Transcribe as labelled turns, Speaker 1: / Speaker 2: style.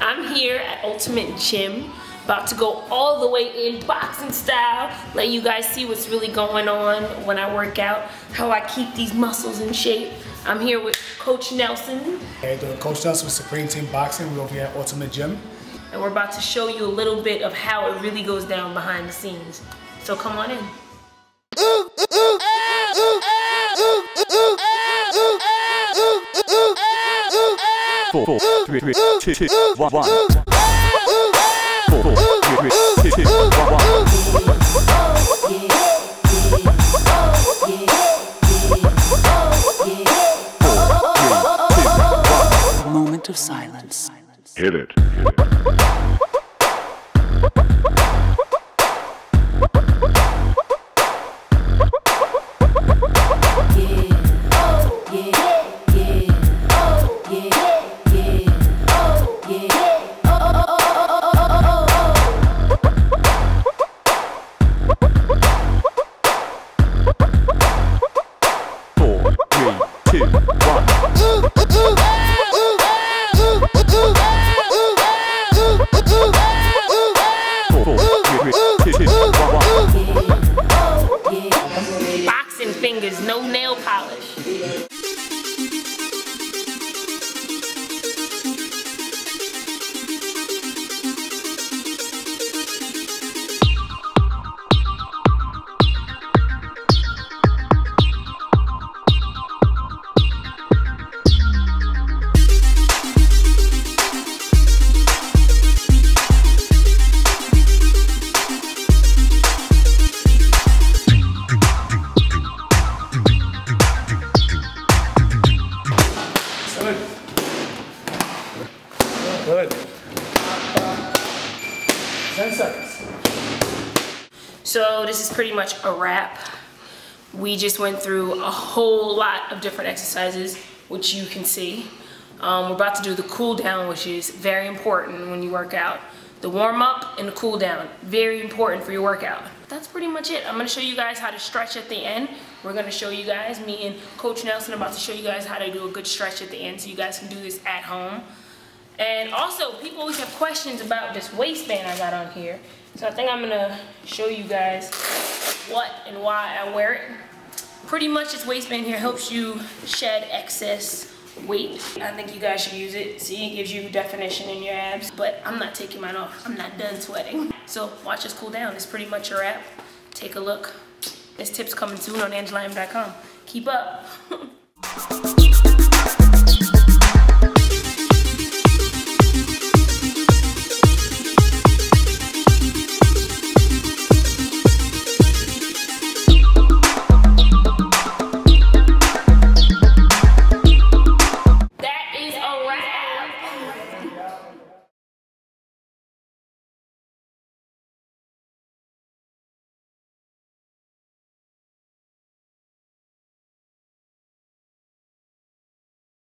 Speaker 1: I'm here at Ultimate Gym, about to go all the way in boxing style, let you guys see what's really going on when I work out, how I keep these muscles in shape. I'm here with Coach Nelson.
Speaker 2: Hey, the Coach Nelson with Supreme Team Boxing. We're over here at Ultimate Gym.
Speaker 1: And we're about to show you a little bit of how it really goes down behind the scenes. So come on in.
Speaker 3: Four, four, three, three, two, two, one, one. Four, four, three, three, two, two, one, one.
Speaker 4: moment of silence.
Speaker 3: Hit it. Hit it.
Speaker 1: No nail polish.
Speaker 2: 10 seconds.
Speaker 1: So this is pretty much a wrap. We just went through a whole lot of different exercises, which you can see. Um, we're about to do the cool down, which is very important when you work out. The warm up and the cool down, very important for your workout. That's pretty much it. I'm gonna show you guys how to stretch at the end. We're gonna show you guys, me and Coach Nelson about to show you guys how to do a good stretch at the end so you guys can do this at home. And also, people always have questions about this waistband I got on here. So I think I'm gonna show you guys what and why I wear it. Pretty much this waistband here helps you shed excess weight. I think you guys should use it. See, it gives you definition in your abs. But I'm not taking mine off. I'm not done sweating. So watch us cool down. It's pretty much a wrap. Take a look. This tip's coming soon on angelime.com. Keep up.